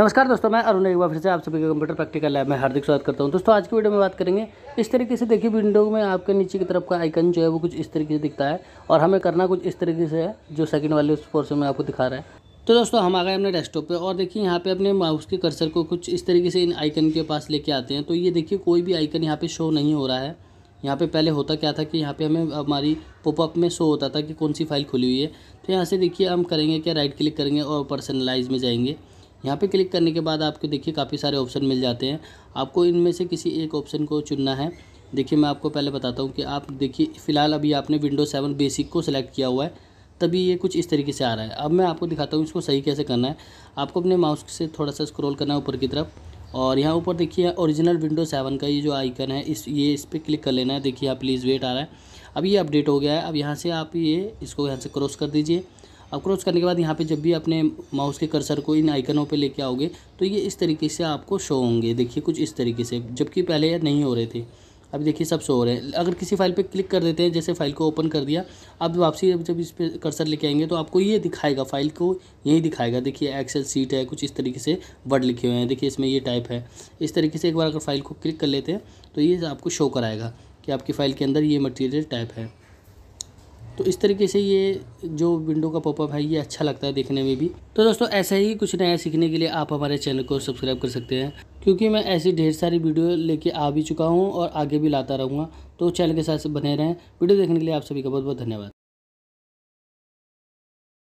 नमस्कार दोस्तों, मैं अरुण बार फिर से आप सभी के कंप्यूटर प्रैक्टिकल लैब में हार्दिक स्वागत करता हूँ। दोस्तों, आज की वीडियो में बात करेंगे, इस तरीके से देखिए विंडो में आपके नीचे की तरफ़ का आइकन जो है वो कुछ इस तरीके से दिखता है और हमें करना कुछ इस तरीके से है, जो सेकंड वाले उस पोर्सन में आपको दिखा रहा है। तो दोस्तों, हम आ गए अपने डेस्कटॉप पे और देखिए यहाँ पे अपने माउस के कर्सर को कुछ इस तरीके से इन आइकन के पास लेके आते हैं। तो ये देखिए, कोई भी आइकन यहाँ पे शो नहीं हो रहा है। यहाँ पे पहले होता क्या था कि यहाँ पे हमें हमारी पॉपअप में शो होता था कि कौन सी फ़ाइल खुली हुई है। तो यहाँ से देखिए हम करेंगे क्या राइट क्लिक करेंगे और पर्सनलाइज में जाएँगे। यहाँ पे क्लिक करने के बाद आपको देखिए काफ़ी सारे ऑप्शन मिल जाते हैं। आपको इनमें से किसी एक ऑप्शन को चुनना है। देखिए मैं आपको पहले बताता हूँ कि आप देखिए, फ़िलहाल अभी आपने विंडो सेवन बेसिक को सिलेक्ट किया हुआ है। तभी ये कुछ इस तरीके से आ रहा है। अब मैं आपको दिखाता हूँ इसको सही कैसे करना है। आपको अपने माउस से थोड़ा सा स्क्रॉल करना है ऊपर की तरफ़। और यहाँ ऊपर देखिए ओरिजिनल विंडो सेवन का ये जो आइकन है, इस, ये इस पर क्लिक कर लेना है। देखिए आप प्लीज़ वेट आ रहा है। अब ये अपडेट हो गया है। अब यहाँ से आप ये, इसको यहाँ से क्रॉस कर दीजिए। अब क्रॉस करने के बाद यहाँ पे जब भी अपने माउस के कर्सर को इन आइकनों पे लेके आओगे तो ये इस तरीके से आपको शो होंगे। देखिए, कुछ इस तरीके से, जबकि पहले नहीं हो रहे थे। अभी देखिए, सब शो हो रहे हैं। अगर किसी फ़ाइल पे क्लिक कर देते हैं, जैसे फ़ाइल को ओपन कर दिया अब वापसी जब इस पर कर्सर लेके आएँगे तो आपको ये दिखाएगा, फ़ाइल को यही दिखाएगा। देखिए एक्सेल सीट है, कुछ इस तरीके से वर्ड लिखे हुए हैं। देखिए, इसमें ये टाइप है। इस तरीके से एक बार अगर फ़ाइल को क्लिक कर लेते हैं तो ये आपको शो कराएगा कि आपकी फ़ाइल के अंदर ये मटीरियल टाइप है। तो इस तरीके से ये जो विंडो का पॉपअप है, ये अच्छा लगता है देखने में भी। तो दोस्तों, ऐसा ही कुछ नया सीखने के लिए आप हमारे चैनल को सब्सक्राइब कर सकते हैं। क्योंकि मैं ऐसी ढेर सारी वीडियो लेके आ भी चुका हूँ और आगे भी लाता रहूँगा। तो चैनल के साथ बने रहें। वीडियो देखने के लिए आप सभी का बहुत बहुत धन्यवाद।